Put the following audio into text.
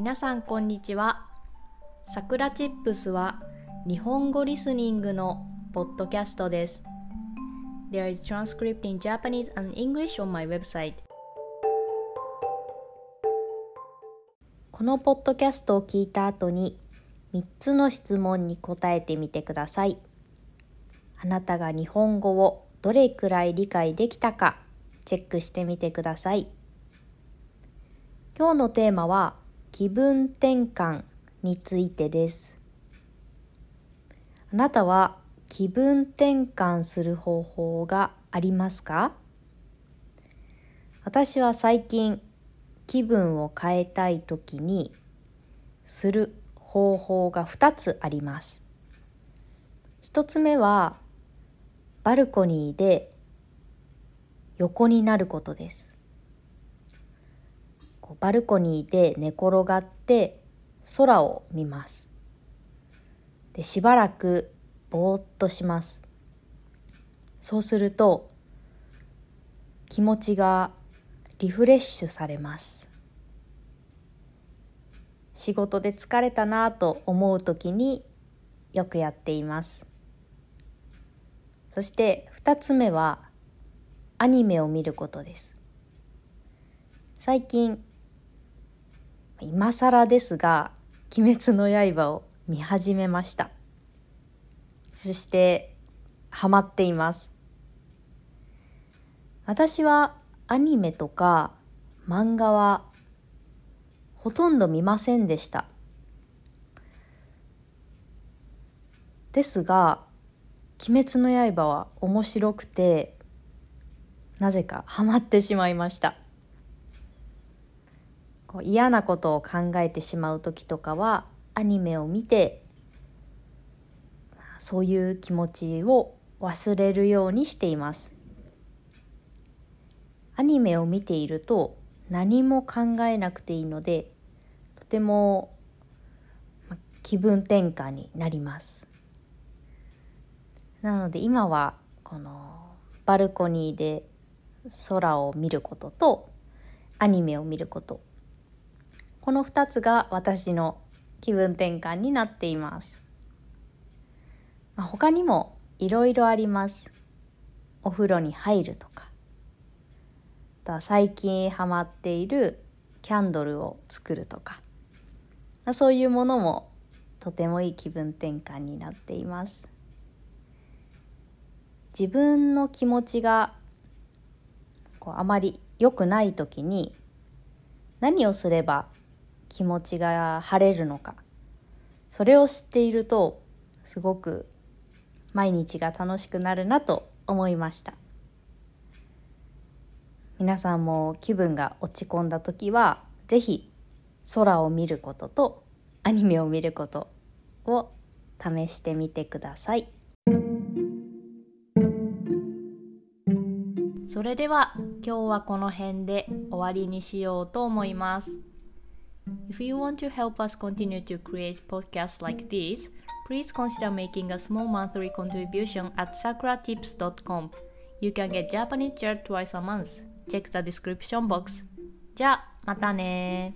皆さんこんにちは。さくらチップスは日本語リスニングのポッドキャストです。There is transcript in Japanese and English on my website. このポッドキャストを聞いた後に3つの質問に答えてみてください。あなたが日本語をどれくらい理解できたかチェックしてみてください。今日のテーマは気分転換についてです。あなたは気分転換する方法がありますか？私は最近気分を変えたい時にする方法が2つあります。1つ目はバルコニーで横になることです。バルコニーで寝転がって空を見ます。でしばらくぼーっとします。そうすると気持ちがリフレッシュされます。仕事で疲れたなと思う時によくやっています。そして2つ目はアニメを見ることです。最近今更ですが「鬼滅の刃」を見始めました。そしてハマっています。私はアニメとか漫画はほとんど見ませんでした。ですが「鬼滅の刃」は面白くてなぜかハマってしまいました。こう嫌なことを考えてしまう時とかはアニメを見てそういう気持ちを忘れるようにしています。アニメを見ていると何も考えなくていいのでとても気分転換になります。なので今はこのバルコニーで空を見ることとアニメを見ることこの2つが私の気分転換になっています。まあ、他にもいろいろあります。お風呂に入るとか。あとは最近ハマっているキャンドルを作るとか。まあ、そういうものもとてもいい気分転換になっています。自分の気持ちがこうあまり良くない時に何をすれば気持ちが晴れるのか。それを知っているとすごく毎日が楽しくなるなと思いました。皆さんも気分が落ち込んだ時は是非空を見ることとアニメを見ることを試してみてください。それでは今日はこの辺で終わりにしようと思います。If you want to help us continue to create podcasts like this, please consider making a small monthly contribution at sakuratips.com. You can get Japanese chair twice a month. Check the description box. じゃあ、またね